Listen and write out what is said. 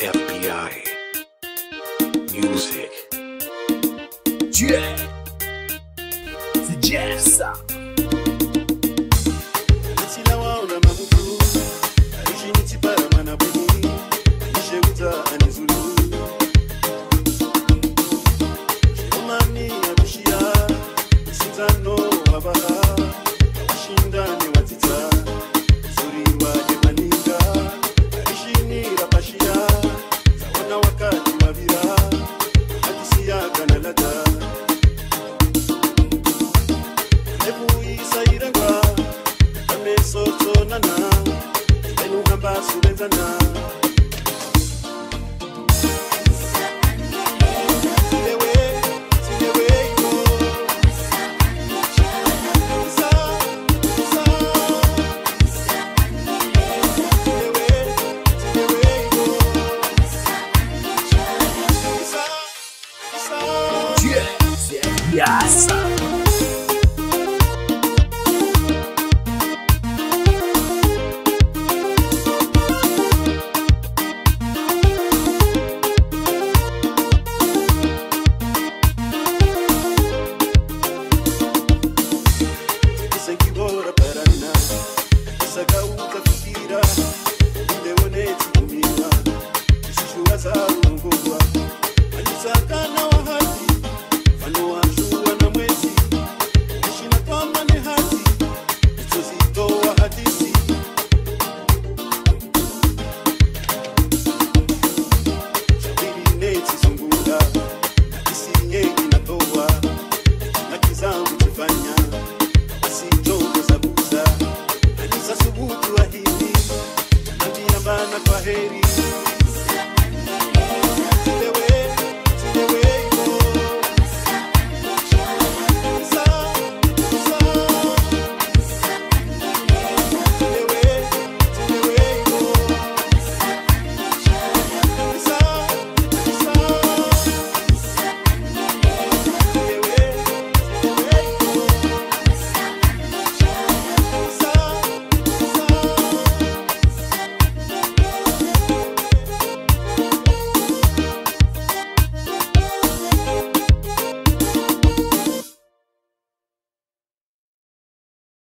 FBI Music. Yeah The Jazz isairagwa ameso tsonana enuhamba subenzana. Yeah, yeah, yeah. you.